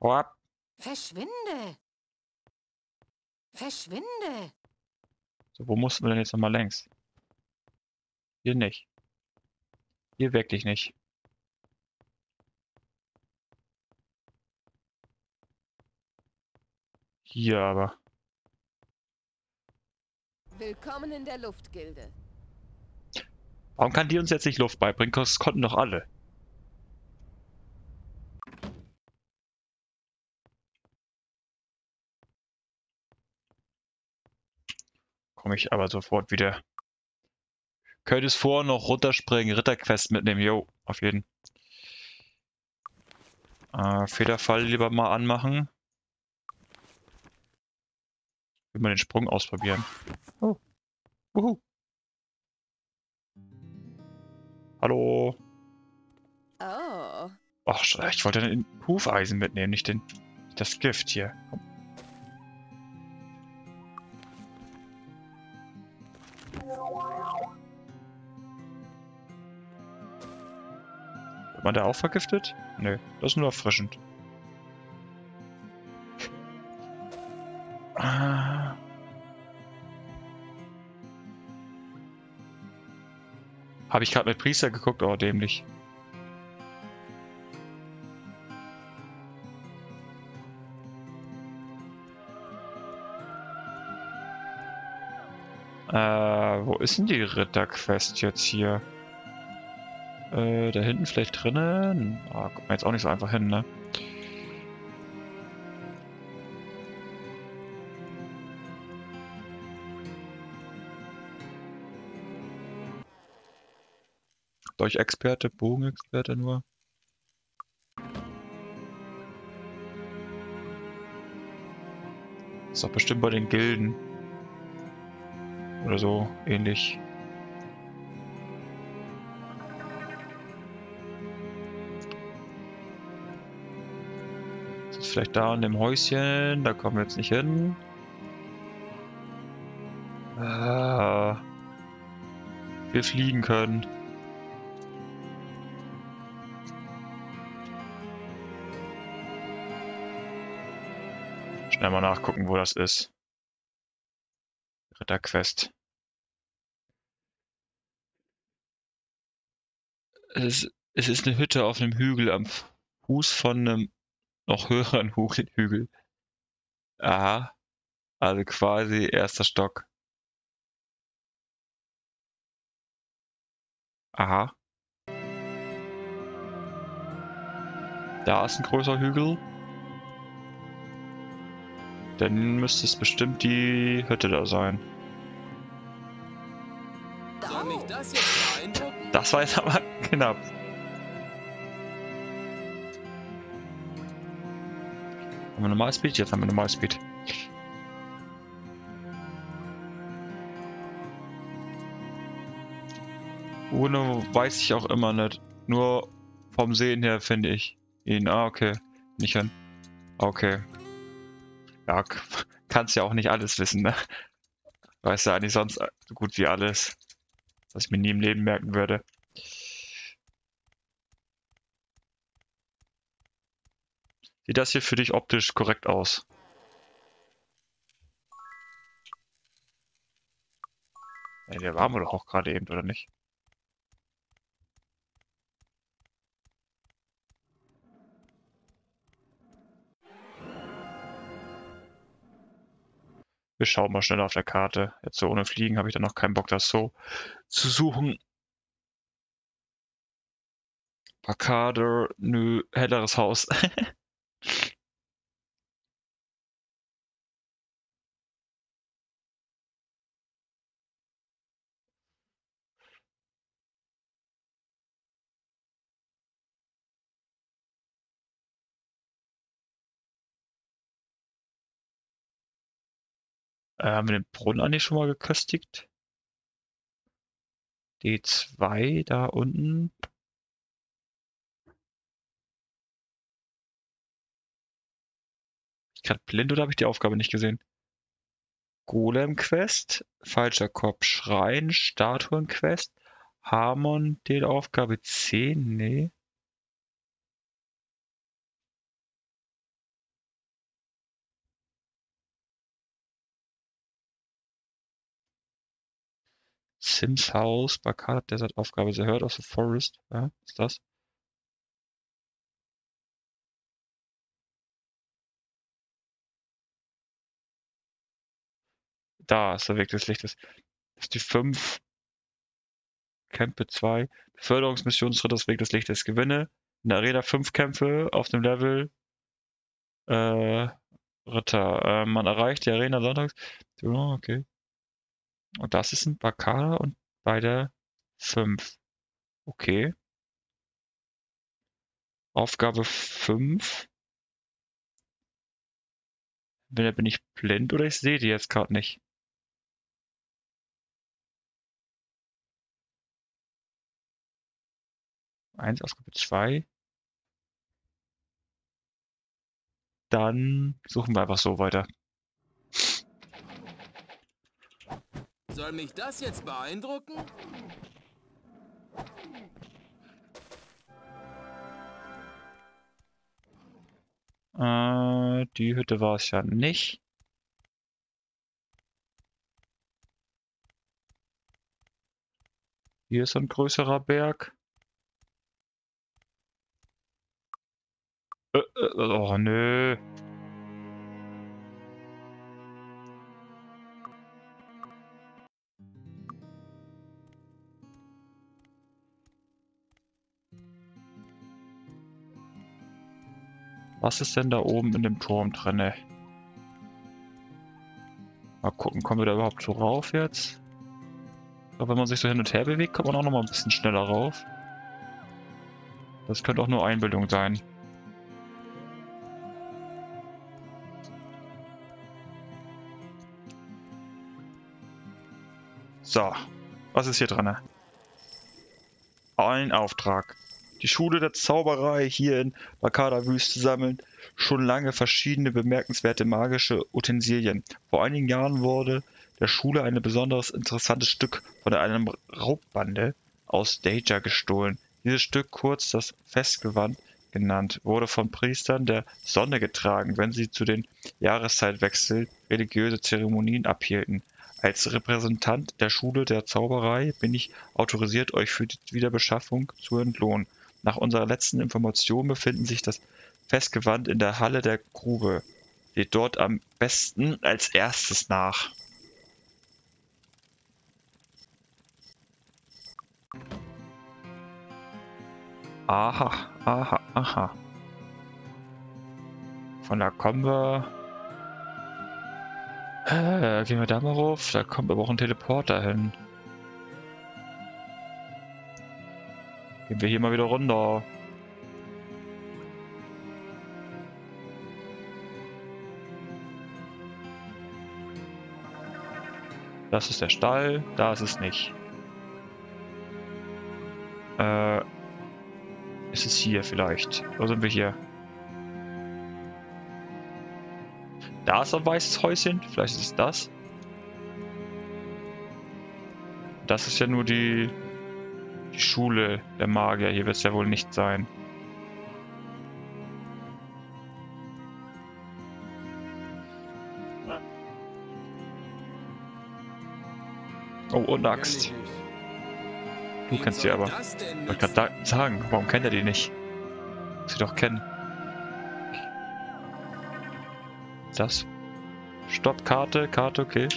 Ab. Verschwinde! Verschwinde! So, wo mussten wir denn jetzt nochmal längs? Hier nicht. Hier wirklich nicht. Hier aber. Willkommen in der Luftgilde. Warum kann die uns jetzt nicht Luft beibringen? Das konnten doch alle. Komme ich aber sofort wieder. Könntest vor noch runterspringen, Ritterquest mitnehmen. Jo, auf jeden. Äh, Federfall lieber mal anmachen. Will mal den Sprung ausprobieren. Oh. Uhu. Hallo. Oh. Ach, ich wollte den Hufeisen mitnehmen, nicht den, das Gift hier. Komm. Wird man da auch vergiftet? Nö, das ist nur erfrischend. Ah. Habe ich gerade mit Priester geguckt? Oh, dämlich. Äh, wo ist denn die Ritterquest jetzt hier? Äh, da hinten vielleicht drinnen? Ah, kommt man jetzt auch nicht so einfach hin, ne? Dolchexperte, Bogenexperte nur. Ist doch bestimmt bei den Gilden. Oder so ähnlich. Vielleicht da in dem Häuschen. Da kommen wir jetzt nicht hin. Ah. Wir fliegen können. Schnell mal nachgucken, wo das ist. Ritterquest. Es es ist eine Hütte auf einem Hügel am Fuß von einem noch höheren Hügel. Aha. Also quasi erster Stock. Aha. Da ist ein größer Hügel. Dann müsste es bestimmt die Hütte da sein. Das war jetzt aber knapp. Haben wir normal Speed? Jetzt haben wir normal Speed. Ohne weiß ich auch immer nicht. Nur vom Sehen her finde ich ihn. Ah, okay. Nicht hin. Okay. Ja, kannst ja auch nicht alles wissen, ne? Weißt du eigentlich sonst so gut wie alles. Was ich mir nie im Leben merken würde. Sieht das hier für dich optisch korrekt aus? Ja, der waren wir doch auch gerade eben, oder nicht? Wir schauen mal schnell auf der Karte. Jetzt so ohne Fliegen habe ich dann noch keinen Bock, das so zu suchen. Arcade, nö, helleres Haus. Äh, haben wir den Brunnen eigentlich schon mal geköstigt? D2 da unten. Ich gerade blind oder habe ich die Aufgabe nicht gesehen? Golem-Quest, falscher Kopf, Schrein, Statuen-Quest, Harmon, die Aufgabe 10, nee. Sims House, Bakar Desert Aufgabe, The Herd of the Forest. Ja, ist das? Da ist der Weg des Lichtes. Das ist die 5. Kämpfe 2. Beförderungsmission des Weg des Lichtes. Gewinne in der Arena 5 Kämpfe auf dem Level äh, Ritter. Äh, man erreicht die Arena sonntags. Oh, okay. Und das ist ein Bakara und beide 5. Okay. Aufgabe 5. Entweder bin ich blind oder ich sehe die jetzt gerade nicht. Eins, Ausgabe 2. Dann suchen wir einfach so weiter. Soll mich das jetzt beeindrucken? Äh, die Hütte war es ja nicht. Hier ist ein größerer Berg. Äh, äh, oh, nö. Was ist denn da oben in dem Turm drinne? Mal gucken, kommen wir da überhaupt so rauf jetzt? Aber wenn man sich so hin und her bewegt, kommt man auch noch mal ein bisschen schneller rauf. Das könnte auch nur Einbildung sein. So, was ist hier dran? Ein Auftrag. Die Schule der Zauberei hier in Bakada-Wüste sammeln schon lange verschiedene bemerkenswerte magische Utensilien. Vor einigen Jahren wurde der Schule ein besonders interessantes Stück von einem Raubbande aus Daja gestohlen. Dieses Stück, kurz das Festgewand genannt, wurde von Priestern der Sonne getragen, wenn sie zu den Jahreszeitwechsel religiöse Zeremonien abhielten. Als Repräsentant der Schule der Zauberei bin ich autorisiert, euch für die Wiederbeschaffung zu entlohnen. Nach unserer letzten Information befinden sich das Festgewand in der Halle der Grube. Seht dort am besten als erstes nach. Aha, aha, aha. Von da kommen wir äh, gehen wir da mal rauf. Da kommt aber auch ein Teleporter hin. Gehen wir hier mal wieder runter. Das ist der Stall, da ist es nicht. Äh, ist es hier vielleicht? Oder sind wir hier? Da ist ein weißes Häuschen. Vielleicht ist es das. Das ist ja nur die, die Schule der Magier. Hier wird es ja wohl nicht sein. Oh, und Axt. Du kennst sie aber. Ich wollte gerade sagen, warum kennt er die nicht? Sie doch kennen. das? Stopp, Karte, Karte, okay.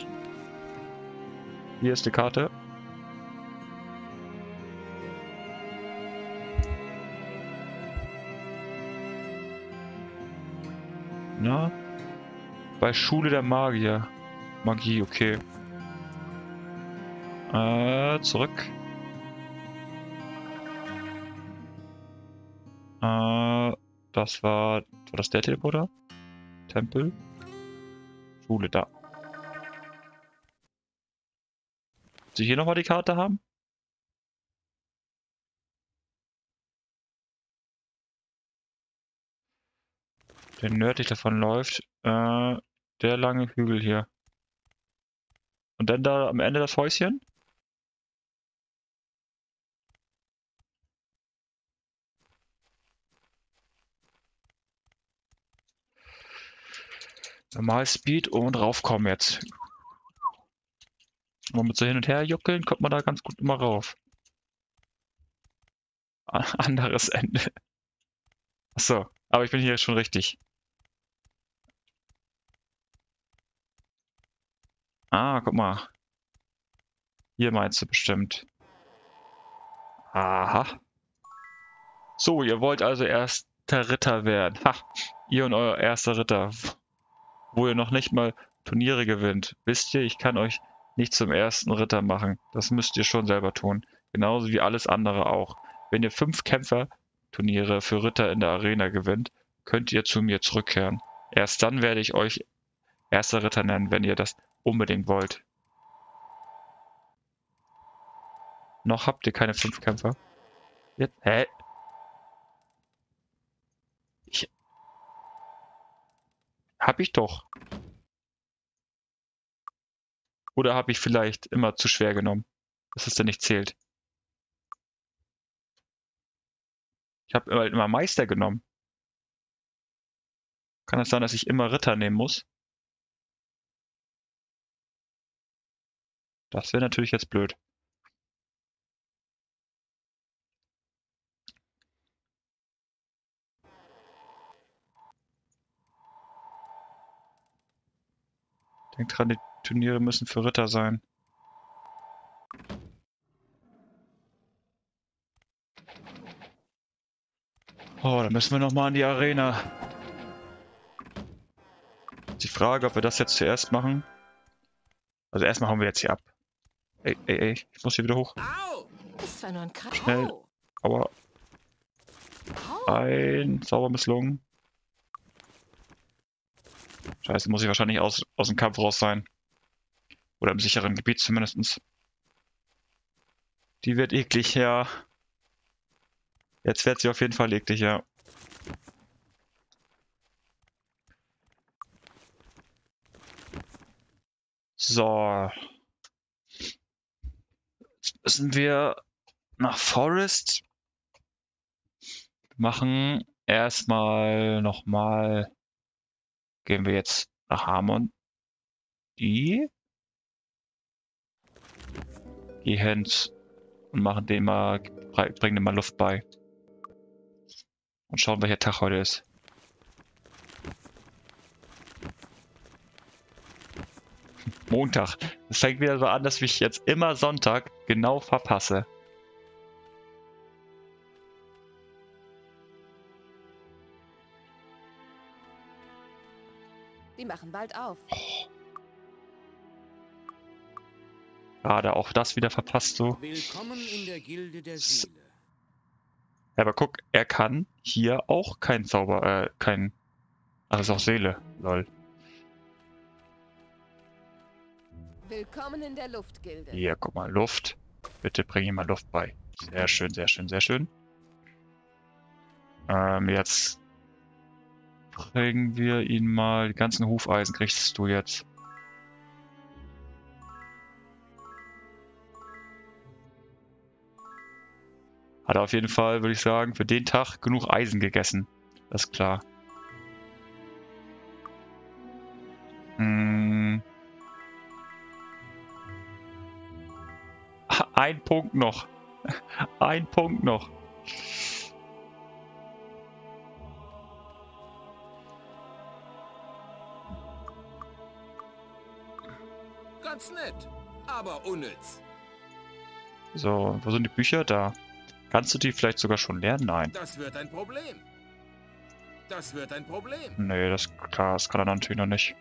Hier ist die Karte. Na? Bei Schule der Magier. Magie, okay. Äh, zurück. Äh, das war, war das der Teleporter? Tempel? Schule da. Sie hier nochmal die Karte haben? Der nördlich davon läuft, äh, der lange Hügel hier. Und dann da am Ende das Häuschen? Normal Speed und raufkommen jetzt. Und mit so hin und her juckeln kommt man da ganz gut immer rauf. Anderes Ende. Achso, aber ich bin hier schon richtig. Ah, guck mal. Hier meinst du bestimmt. Aha. So, ihr wollt also erster Ritter werden. Ha, ihr und euer erster Ritter. Wo ihr noch nicht mal Turniere gewinnt. Wisst ihr, ich kann euch nicht zum ersten Ritter machen. Das müsst ihr schon selber tun. Genauso wie alles andere auch. Wenn ihr fünf Kämpferturniere für Ritter in der Arena gewinnt, könnt ihr zu mir zurückkehren. Erst dann werde ich euch erster Ritter nennen, wenn ihr das unbedingt wollt. Noch habt ihr keine fünf Kämpfer. Jetzt, hä? Ich... Hab ich doch. Oder habe ich vielleicht immer zu schwer genommen, dass es denn nicht zählt? Ich habe immer, immer Meister genommen. Kann es sein, dass ich immer Ritter nehmen muss? Das wäre natürlich jetzt blöd. Denkt dran, die Turniere müssen für Ritter sein. Oh, dann müssen wir nochmal in die Arena. Die Frage, ob wir das jetzt zuerst machen. Also erstmal hauen wir jetzt hier ab. Ey, ey, ey, ich muss hier wieder hoch. Au! Ist zwar nur ein. Schnell. Au. Aber Au. ein sauber misslungen. Scheiße, muss ich wahrscheinlich aus, aus dem Kampf raus sein. Oder im sicheren Gebiet zumindestens. Die wird eklig, ja. Jetzt wird sie auf jeden Fall eklig, ja. So. Müssen wir nach Forest. Machen erstmal nochmal. Gehen wir jetzt nach Harmon. Die. Gehen und machen den mal, bringen dem mal Luft bei. Und schauen, welcher Tag heute ist. Montag. Es fängt wieder so an, dass ich jetzt immer Sonntag genau verpasse. Die machen bald auf. Gerade auch das wieder verpasst so. Willkommen in der Gilde der Seele. Ja, aber guck, er kann hier auch kein Zauber, äh, kein. Ach, ist auch Seele. Lol. Willkommen in der Luftgilde. Hier, guck mal, Luft. Bitte bring ihm mal Luft bei. Sehr schön, sehr schön, sehr schön. Ähm, jetzt bringen wir ihn mal. Die ganzen Hufeisen kriegst du jetzt. Hat er auf jeden Fall, würde ich sagen, für den Tag genug Eisen gegessen. Das ist klar. Ein Punkt noch. Ein Punkt noch. Ganz nett, aber unnütz. So, wo sind die Bücher? Da. Kannst du die vielleicht sogar schon lernen? Nein. Das wird ein Problem. Das wird ein Problem. Nee, das, klar, das kann er natürlich noch nicht.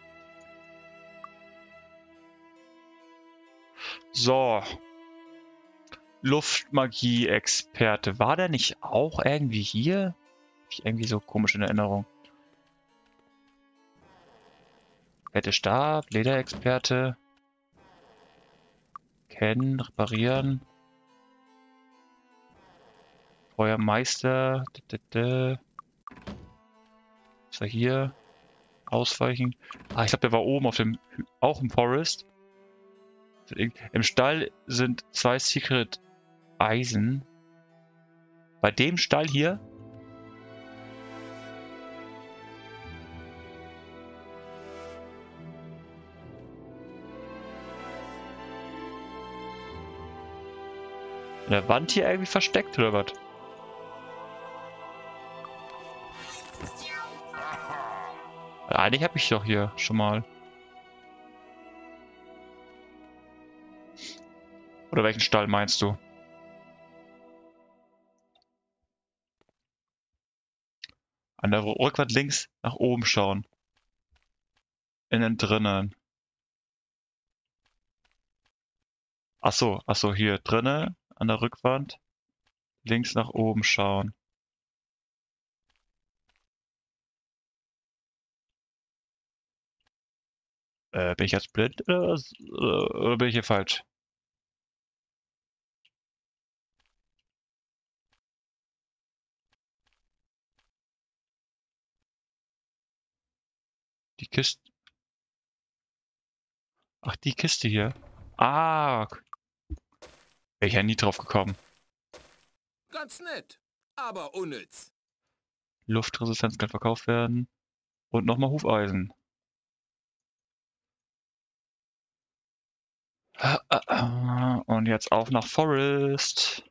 So. Luftmagie-Experte. War der nicht auch irgendwie hier? Hab ich irgendwie so komisch in Erinnerung. Hätte Stab, Lederexperte. Kennen, reparieren. Feuermeister. Was war hier? Ausweichen. Ah, ich glaube, der war oben auf dem, auch im Forest. Im Stall sind zwei Secret Eisen. Bei dem Stall hier? In der Wand hier irgendwie versteckt oder was? Eigentlich habe ich doch hier schon mal. Oder welchen Stall meinst du? An der Rückwand links nach oben schauen. Innen drinnen. Ach so, ach so, hier drinnen an der Rückwand. Links nach oben schauen. Äh, bin ich jetzt blind oder, oder bin ich hier falsch? Kiste. Ach, die Kiste hier. Ah. Wäre ich ja nie drauf gekommen. Ganz nett, aber unnütz. Luftresistenz kann verkauft werden. Und nochmal Hufeisen. Und jetzt auf nach Forest.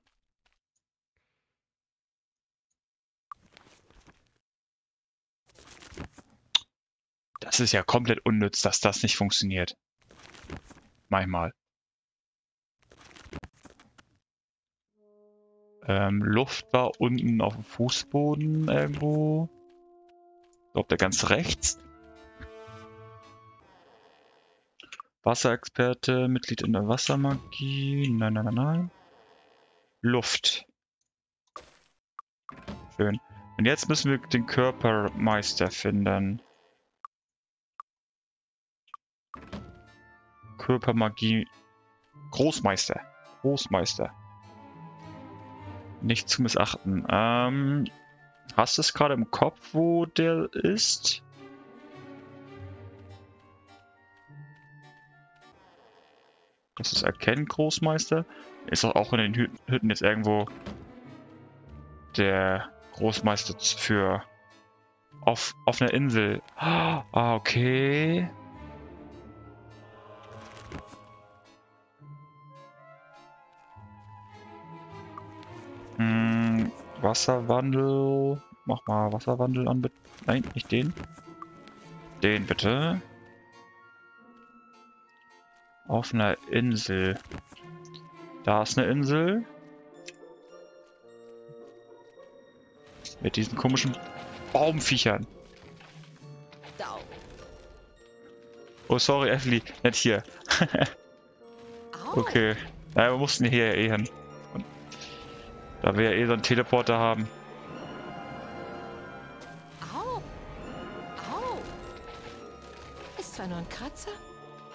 Das ist ja komplett unnütz, dass das nicht funktioniert. Manchmal. Ähm, Luft war unten auf dem Fußboden irgendwo. Ich glaube, der ganz rechts. Wasserexperte, Mitglied in der Wassermagie. Nein, nein, nein, nein. Luft. Schön. Und jetzt müssen wir den Körpermeister finden. Körpermagie. Großmeister. Großmeister. Nicht zu missachten. Ähm, hast du es gerade im Kopf, wo der ist? Das ist Erkennen Großmeister. Ist doch auch in den Hü Hütten jetzt irgendwo der Großmeister für auf, auf einer Insel. Ah, okay. Wasserwandel. Mach mal Wasserwandel an. Nein, nicht den. Den bitte. Auf einer Insel. Da ist eine Insel. Mit diesen komischen Baumviechern. Oh, sorry, Effli. Nicht hier. Okay. Naja, wir mussten hier eh hin. Da wir ja eh so einen Teleporter haben. Au. Au. Ist zwar nur ein Kratzer,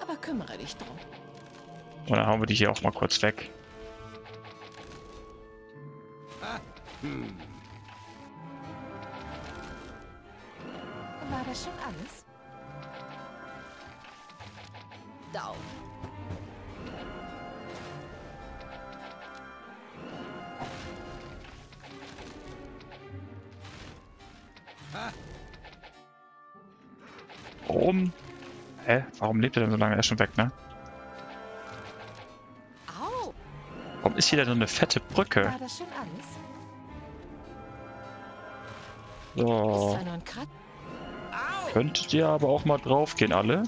aber kümmere dich drum. Und dann hauen wir die hier auch mal kurz weg. War das schon alles? Dau. Warum? Hä? Warum lebt er denn so lange? Er ist schon weg, ne? Warum ist hier denn so eine fette Brücke? War das schon alles? Ist So. Könntet ihr aber auch mal drauf gehen, alle?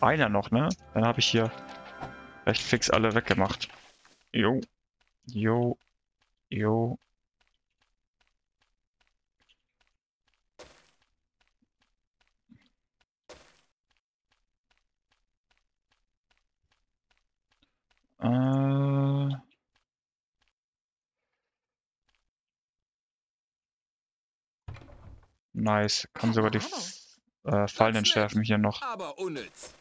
Einer noch, ne? Dann habe ich hier recht fix alle weggemacht. Jo. Jo. Jo. Äh. Nice. Kann sogar die äh, Fallen entschärfen hier noch. Aber unnütz.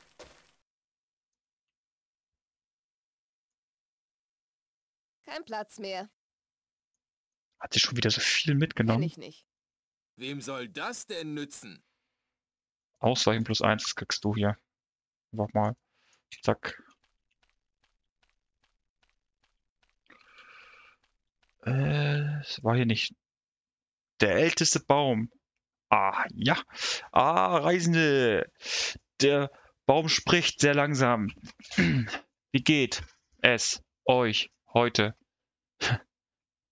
Kein Platz mehr. Hat sie schon wieder so viel Kenn mitgenommen? ich nicht. Wem soll das denn nützen? Ausweichen plus eins das kriegst du hier. Einfach mal. Zack. Äh, es war hier nicht. Der älteste Baum. Ah, ja. Ah, Reisende. Der Baum spricht sehr langsam. Wie geht es euch Heute.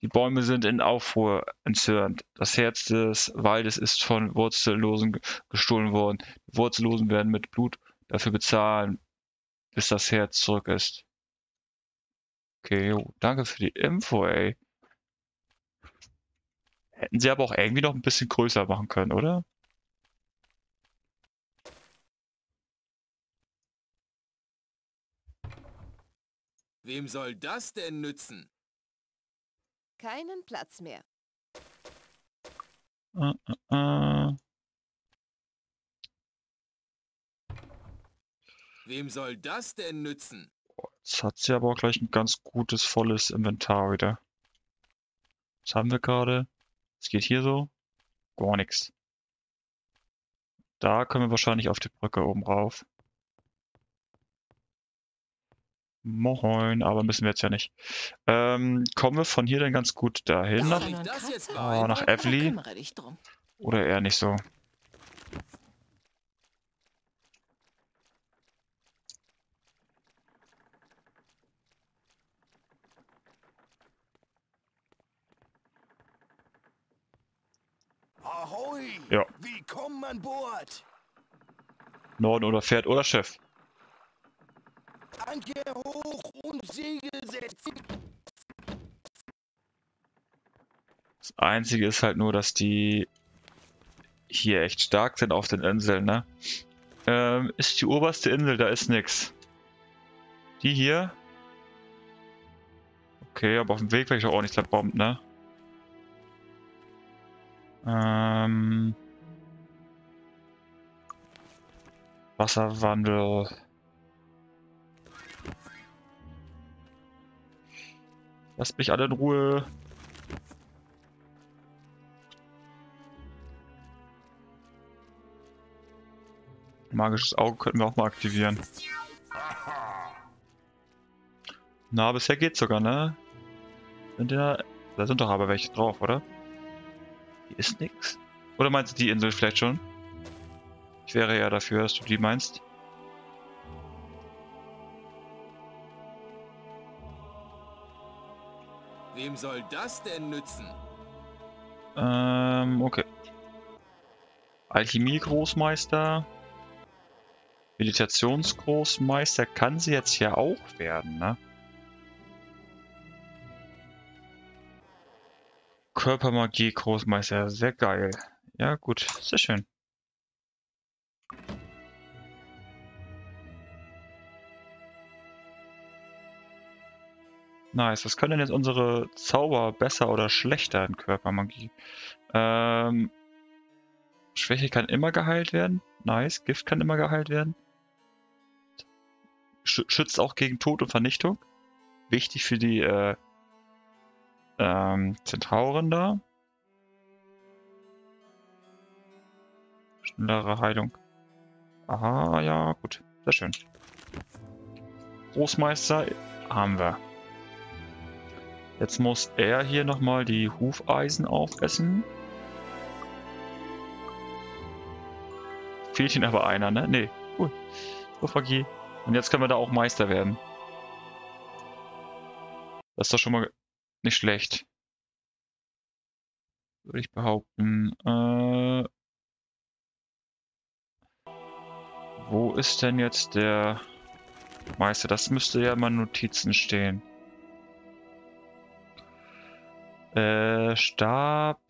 Die Bäume sind in Aufruhr entzürnt. Das Herz des Waldes ist von Wurzellosen gestohlen worden. Die Wurzellosen werden mit Blut dafür bezahlen, bis das Herz zurück ist. Okay, danke für die Info, ey. Hätten sie aber auch irgendwie noch ein bisschen größer machen können, oder? Wem soll das denn nützen? Keinen Platz mehr. Äh, äh, äh. Wem soll das denn nützen? Jetzt hat sie aber auch gleich ein ganz gutes, volles Inventar wieder. Was haben wir gerade? Es geht hier so? Gar nichts. Da können wir wahrscheinlich auf die Brücke oben rauf. Moin, aber müssen wir jetzt ja nicht. Ähm, kommen wir von hier dann ganz gut dahin Soll nach, oh, nach Evely? Oder eher nicht so? Ja. Willkommen an Bord! Norden oder Pferd oder Chef? Anker hoch und Segel setzen! Das Einzige ist halt nur, dass die hier echt stark sind auf den Inseln, ne? Ähm, ist die oberste Insel, da ist nix. Die hier? Okay, aber auf dem Weg werde ich auch nicht zerbombt, ne? Ähm... Wasserwandel. Lasst mich alle in Ruhe. Magisches Auge könnten wir auch mal aktivieren. Na, bisher geht's sogar, ne? Sind ja, da sind doch aber welche drauf, oder? Hier ist nix. Oder meinst du die Insel vielleicht schon? Ich wäre ja dafür, dass du die meinst. Wem soll das denn nützen? Ähm, okay. Alchemie-Großmeister. Meditationsgroßmeister kann sie jetzt ja auch werden, ne? Körpermagie-Großmeister, sehr geil. Ja, gut, sehr schön. Nice. Was können denn jetzt unsere Zauber besser oder schlechter in Körpermagie? Ähm, Schwäche kann immer geheilt werden. Nice. Gift kann immer geheilt werden. Sch schützt auch gegen Tod und Vernichtung. Wichtig für die äh, ähm, Zentauren da. Schnellere Heilung. Aha, ja, gut. Sehr schön. Großmeister haben wir. Jetzt muss er hier nochmal die Hufeisen aufessen. Fehlt ihn aber einer, ne? Ne, cool. Hufmagie. Und jetzt können wir da auch Meister werden. Das ist doch schon mal nicht schlecht. Würde ich behaupten. Äh, wo ist denn jetzt der Meister? Das müsste ja mal Notizen stehen. Äh, Stab,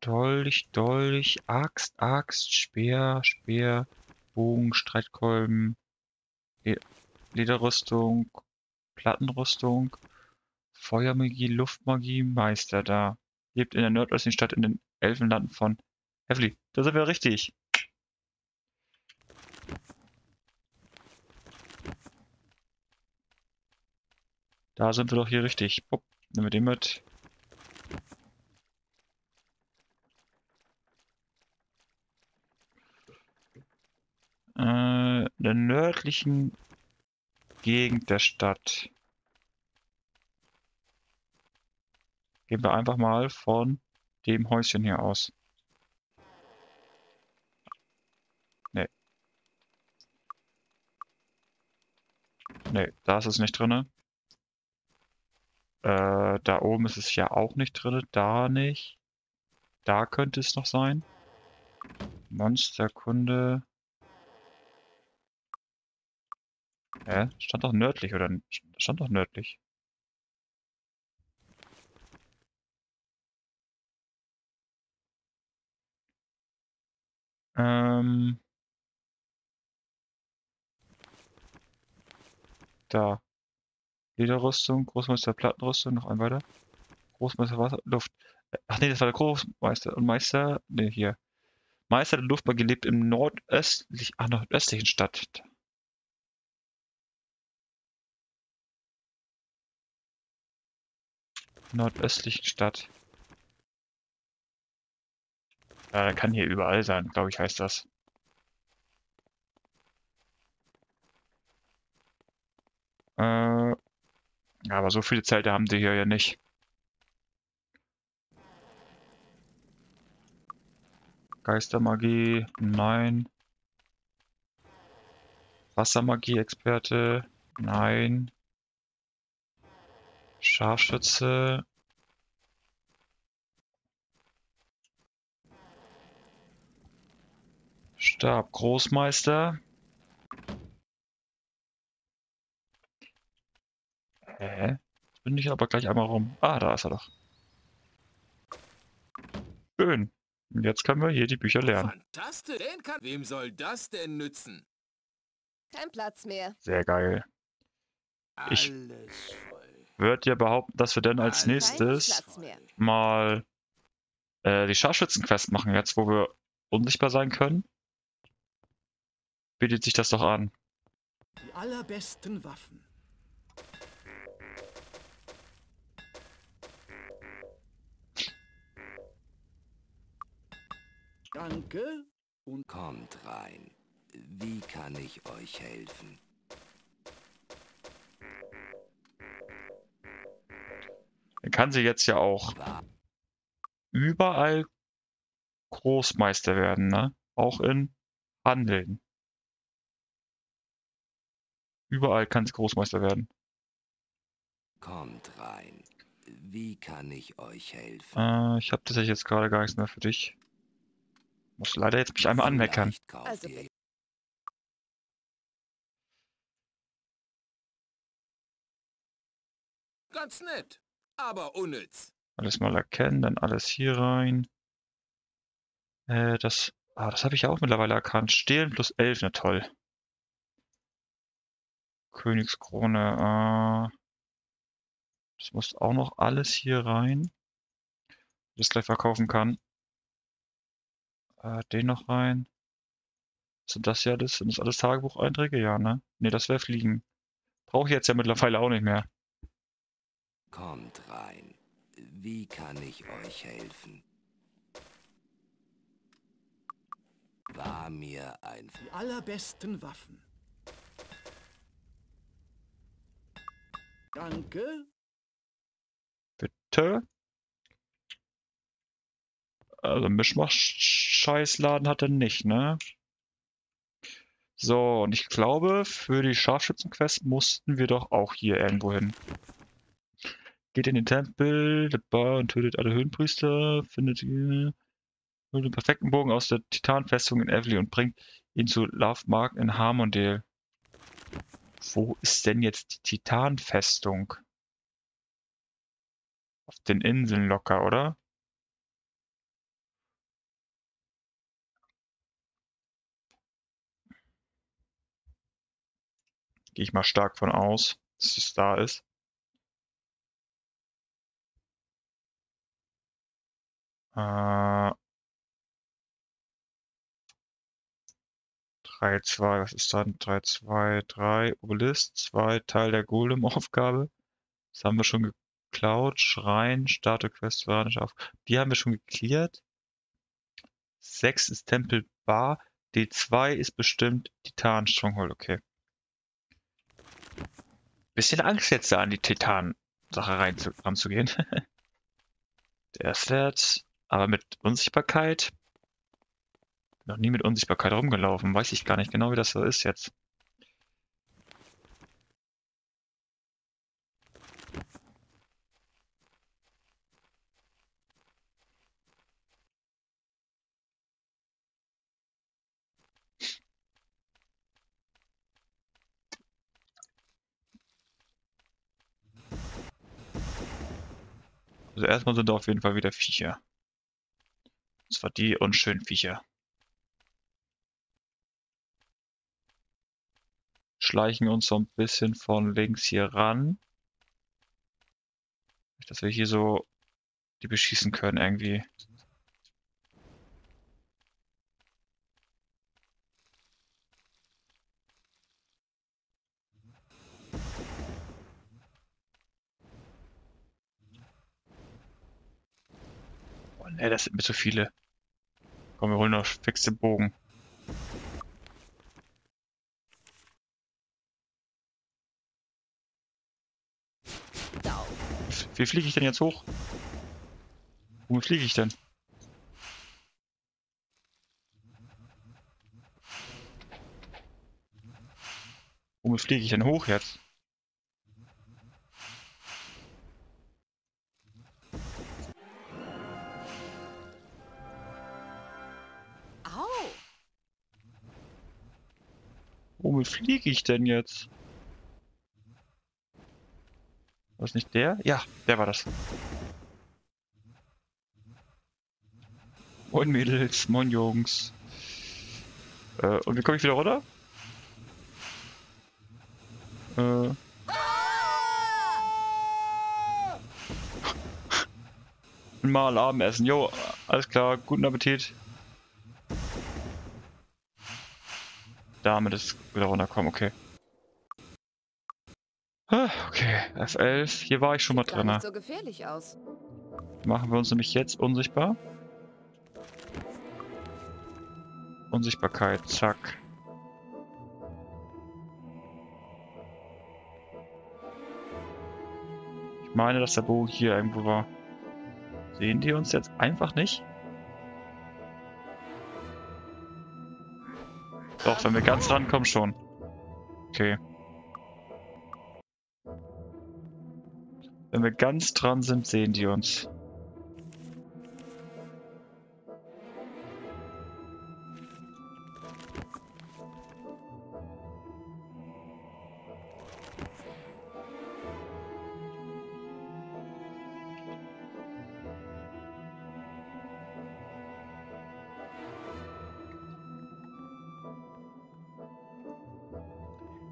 Dolch, Dolch, Axt, Axt, Speer, Speer, Bogen, Streitkolben, Le Lederrüstung, Plattenrüstung, Feuermagie, Luftmagie, Meister da. Lebt in der nordöstlichen Stadt in den Elfenlanden von Heavily. Da sind wir richtig. Da sind wir doch hier richtig. Pop, nehmen wir den mit. Äh, der nördlichen Gegend der Stadt. Gehen wir einfach mal von dem Häuschen hier aus. Nee. Nee, da ist es nicht drinne. Äh, da oben ist es ja auch nicht drin, da nicht. Da könnte es noch sein. Monsterkunde. Hä? Stand doch nördlich, oder? Stand doch nördlich. Ähm. Da. Lederrüstung, Großmeister Plattenrüstung, noch ein weiter. Großmeister Wasser, Luft. Ach nee, das war der Großmeister. Und Meister, nee, hier. Meister der Luftbahn gelebt im nordöstlich, ach, nordöstlichen Stadt. Nordöstlichen Stadt. Der kann hier überall sein, glaube ich, heißt das. Äh, aber so viele Zelte haben die hier ja nicht. Geistermagie, nein. Wassermagie-Experte, nein. Scharfschütze. Stab Großmeister. Hä? Jetzt bin ich aber gleich einmal rum. Ah, da ist er doch. Schön. Und jetzt können wir hier die Bücher lernen. Fantastisch. Den kann... Wem soll das denn nützen? Kein Platz mehr. Sehr geil. Ich-. Wird ja behaupten, dass wir dann als nächstes mal äh, die Scharfschützenquest machen, jetzt wo wir unsichtbar sein können. Bietet sich das doch an. Die allerbesten Waffen. Danke und Kommt rein. Wie kann ich euch helfen? Dann kann sie jetzt ja auch überall Großmeister werden, ne? Auch in Handeln. Überall kann sie Großmeister werden. Kommt rein. Wie kann ich euch helfen? Äh, ich habe tatsächlich jetzt gerade gar nichts mehr für dich. Muss leider jetzt mich einmal anmeckern. Also Ganz nett, aber unnütz. Alles mal erkennen, dann alles hier rein. Äh, das, ah, das habe ich ja auch mittlerweile erkannt. Stehlen plus 11, na toll. Königskrone, äh, das muss auch noch alles hier rein. Das gleich verkaufen kann. Äh, den noch rein. Sind das ja das? Sind das alles Tagebucheinträge? Ja, ne? Ne, das wäre Fliegen. Brauche ich jetzt ja mittlerweile auch nicht mehr. Kommt rein. Wie kann ich euch helfen? War mir ein die allerbesten Waffen. Danke. Bitte? Also Mischmach-Scheißladen hat er nicht, ne? So, und ich glaube, für die Scharfschützenquest mussten wir doch auch hier irgendwo hin. Geht in den Tempel, der Bar und tötet alle Höhenpriester, findet ihr holt den perfekten Bogen aus der Titanfestung in Evely und bringt ihn zu Love Mark in Harmondale. Wo ist denn jetzt die Titanfestung? Auf den Inseln locker, oder? Gehe ich mal stark von aus, dass es da ist. Äh, 3, 2, was ist dann? 3, 2, 3, Obelisk, 2, Teil der Golem-Aufgabe. Das haben wir schon geklaut. Schrein, Statue-Quest, Varnish auf. Die haben wir schon geklärt. 6 ist Tempel Bar. D2 ist bestimmt Titan Stronghold, okay. Bisschen Angst jetzt da an die Titan-Sache ranzugehen. Der ist jetzt, aber mit Unsichtbarkeit. Noch nie mit Unsichtbarkeit rumgelaufen. Weiß ich gar nicht genau, wie das so ist jetzt. Also erstmal sind da auf jeden Fall wieder Viecher. Und zwar die unschönen Viecher. Schleichen uns so ein bisschen von links hier ran. Dass wir hier so die beschießen können irgendwie. Oh ne, das sind mir zu viele. Komm, wir holen noch fix den Bogen. Wie fliege ich denn jetzt hoch? Wo fliege ich denn? Womit fliege ich denn hoch jetzt? Au. Womit fliege ich denn jetzt? War das nicht der? Ja, der war das. Moin Mädels, moin Jungs. Äh, und wie komme ich wieder runter? Äh. Mal Abendessen. Jo, alles klar, guten Appetit. Damit ist wieder runterkommen, okay. Ah, Okay, F11, hier war ich schon mal drin. so gefährlich aus. Machen wir uns nämlich jetzt unsichtbar. Unsichtbarkeit, zack. Ich meine, dass der Bogen hier irgendwo war. Sehen die uns jetzt einfach nicht? Doch, wenn wir ganz rankommen schon. Okay. Wenn wir ganz dran sind, sehen die uns.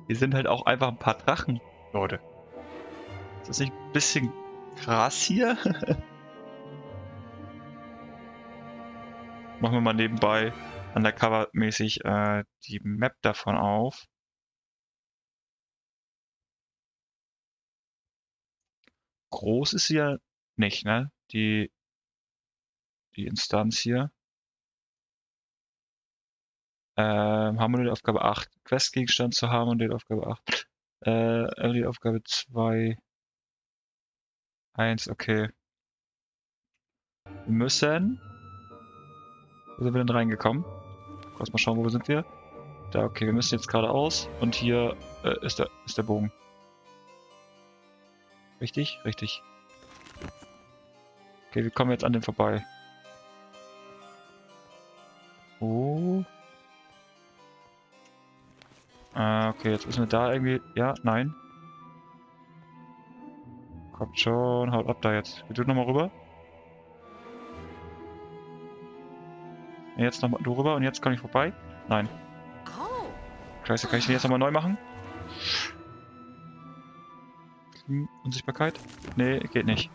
Wir sind halt auch einfach ein paar Drachen, Leute. Ist das nicht ein bisschen krass hier? Machen wir mal nebenbei undercover-mäßig äh, die Map davon auf. Groß ist sie ja nicht, ne? Die, die Instanz hier. Ähm, Harmonielaufgabe 8. Questgegenstand zu Harmonielaufgabe 8. Äh, die Aufgabe 2. 1, okay. Wir müssen. Wo sind wir denn reingekommen? Kurz mal schauen, wo sind wir? Da, okay, wir müssen jetzt geradeaus und hier äh, ist, der, ist der Bogen. Richtig? Richtig. Okay, wir kommen jetzt an dem vorbei. Oh. Ah, okay, jetzt müssen wir da irgendwie... Ja, nein. Kommt schon, haut ab da jetzt. Wir tun nochmal rüber. Jetzt nochmal du rüber und jetzt komme ich vorbei. Nein. Scheiße, kann ich den jetzt nochmal neu machen? Unsichtbarkeit? Nee, geht nicht.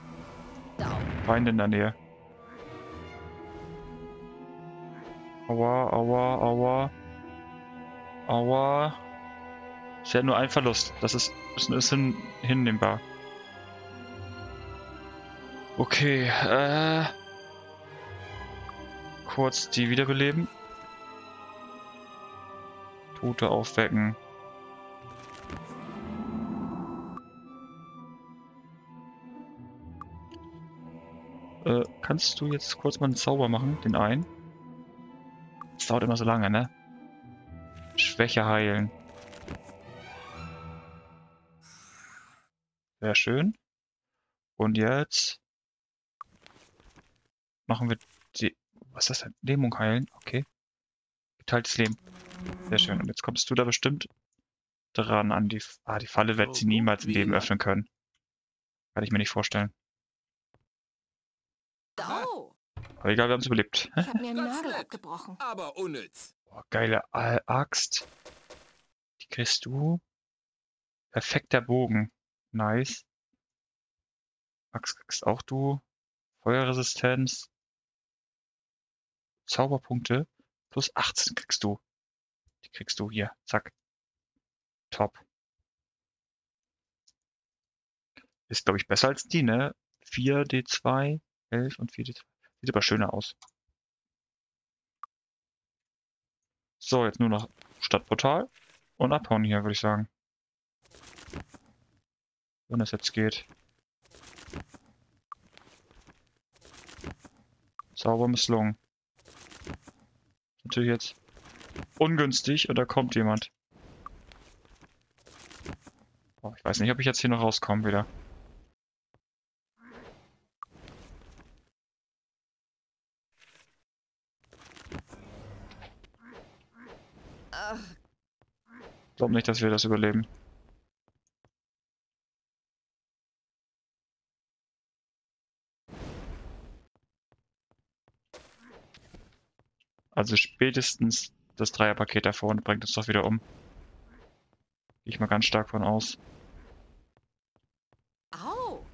Feinde in der Nähe. Aua, aua, aua. Aua. Ist ja nur ein Verlust. Das ist, ist hin, hinnehmbar. Okay, äh. Kurz die wiederbeleben. Tote aufwecken. Äh, kannst du jetzt kurz mal einen Zauber machen, den einen? Das dauert immer so lange, ne? Schwäche heilen. Sehr schön. Und jetzt machen wir die. Was ist das denn? Lähmung heilen. Okay. Geteiltes Leben. Sehr schön. Und jetzt kommst du da bestimmt dran an die. Ah, die Falle wird sie niemals im Leben öffnen können. Kann ich mir nicht vorstellen. Aber egal, wir haben es überlebt. Ich habe mir einen Nagel abgebrochen. Aber unnütz. Boah, geile Axt. Die kriegst du. Perfekter Bogen. Nice. Axt kriegst auch du. Feuerresistenz. Zauberpunkte. Plus 18 kriegst du. Die kriegst du hier. Zack. Top. Ist, glaube ich, besser als die, ne? 4D2, 11 und 4D2. Sieht aber schöner aus. So, jetzt nur noch Stadtportal und abhauen hier, würde ich sagen. Wenn es jetzt geht. Zauber misslungen. Natürlich jetzt ungünstig und da kommt jemand. Oh, ich weiß nicht, ob ich jetzt hier noch rauskomme wieder. Ich glaube nicht, dass wir das überleben. Also spätestens das Dreierpaket da vorne bringt uns doch wieder um. Gehe ich mal ganz stark von aus. au.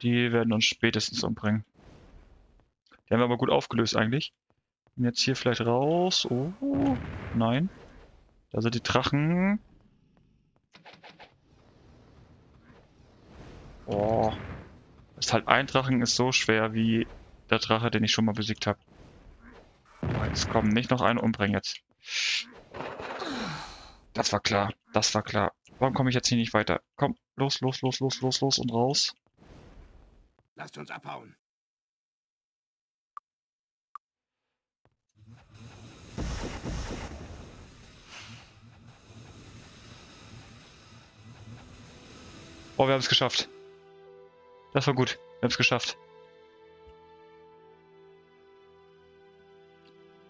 Die werden uns spätestens umbringen. Die haben wir aber gut aufgelöst eigentlich. Und jetzt hier vielleicht raus. Oh, nein. Da sind die Drachen. Oh. Ist halt ein Drachen ist so schwer wie der Drache, den ich schon mal besiegt habe. Jetzt kommen nicht noch einen umbringen jetzt. Das war klar. Das war klar. Warum komme ich jetzt hier nicht weiter? Komm, los, los, los, los, los, los und raus. Lasst uns abhauen. Oh, wir haben es geschafft. Das war gut. Wir haben es geschafft.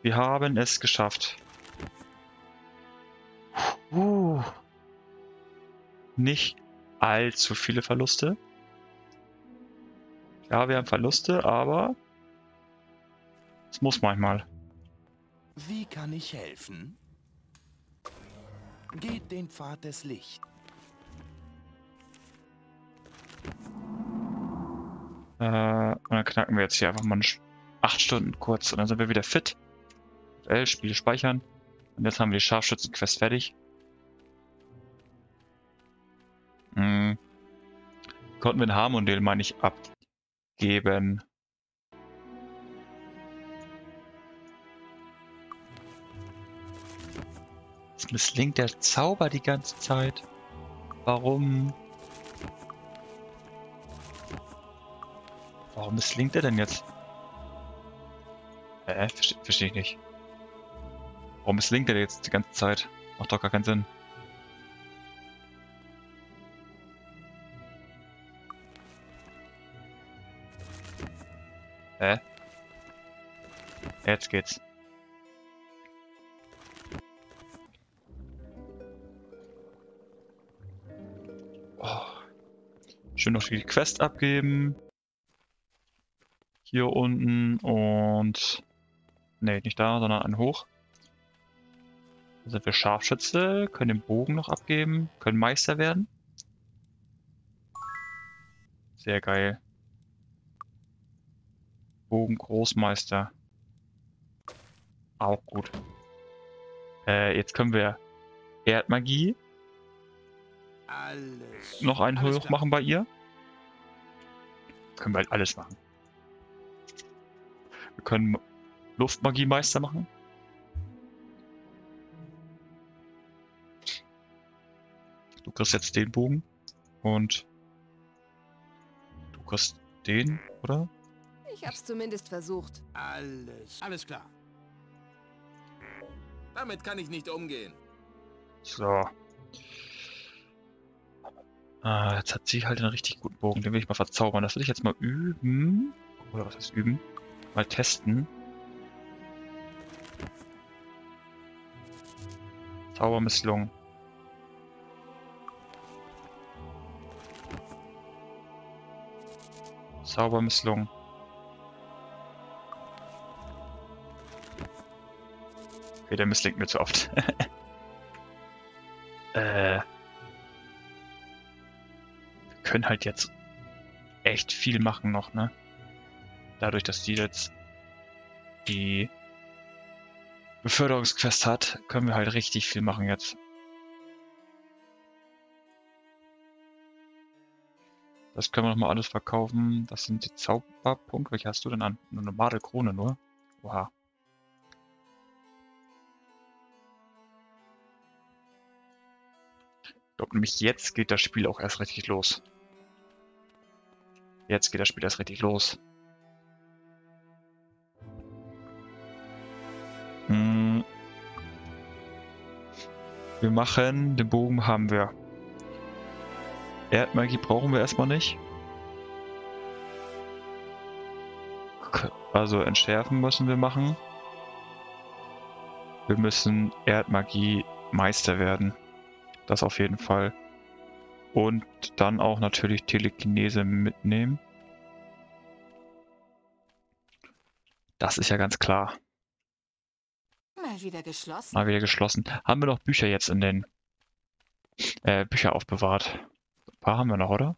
Wir haben es geschafft. Uh. Nicht allzu viele Verluste. Ja, wir haben Verluste, aber es muss manchmal. Wie kann ich helfen? Geht den Pfad des Lichts. Äh, und dann knacken wir jetzt hier einfach mal 8 Stunden kurz und dann sind wir wieder fit. L, Spiel speichern. Und jetzt haben wir die Scharfschützen-Quest fertig. Hm. Konnten wir den Harmondale, meine ich, abgeben. Jetzt misslingt der Zauber die ganze Zeit. Warum? Warum misslingt er denn jetzt? Äh, verstehe versteh ich nicht. Warum misslingt er jetzt die ganze Zeit? Macht doch gar keinen Sinn. Hä? Jetzt geht's. Oh. Schön noch die Quest abgeben. Hier unten und... Ne, nicht da, sondern ein hoch. Sind wir Scharfschütze, können den Bogen noch abgeben, können Meister werden. Sehr geil. Bogen Großmeister. Auch gut. Äh, jetzt können wir Erdmagie Alles. noch einen alles hoch klar. machen bei ihr. Können wir halt alles machen. Wir können Luftmagiemeister machen. Kriegst jetzt den Bogen und du kriegst den, oder? Ich hab's zumindest versucht. Alles. Alles klar. Damit kann ich nicht umgehen. So. Ah, jetzt hat sie halt einen richtig guten Bogen. Den will ich mal verzaubern. Das will ich jetzt mal üben. Oder was heißt üben? Mal testen. Zauber misslungen. Zauber misslungen. Okay, der misslingt mir zu oft. äh. Wir können halt jetzt echt viel machen noch, ne? Dadurch, dass die jetzt die Beförderungsquest hat, können wir halt richtig viel machen jetzt. Das können wir nochmal alles verkaufen. Das sind die Zauberpunkte. Welche hast du denn an? Eine normale Krone nur? Oha. Ich glaube nämlich jetzt geht das Spiel auch erst richtig los. Jetzt geht das Spiel erst richtig los. Hm. Wir machen, den Bogen haben wir. Erdmagie brauchen wir erstmal nicht. Also entschärfen müssen wir machen. Wir müssen Erdmagie Meister werden. Das auf jeden Fall. Und dann auch natürlich Telekinese mitnehmen. Das ist ja ganz klar. Mal wieder geschlossen. Mal wieder geschlossen. Haben wir noch Bücher jetzt in den äh, Bücher aufbewahrt? Ein paar haben wir noch, oder?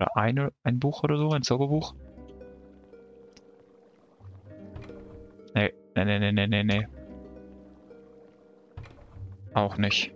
Oder eine, ein Buch oder so, ein Zauberbuch? Nee, nee, nee, nee, nee, nee. Auch nicht.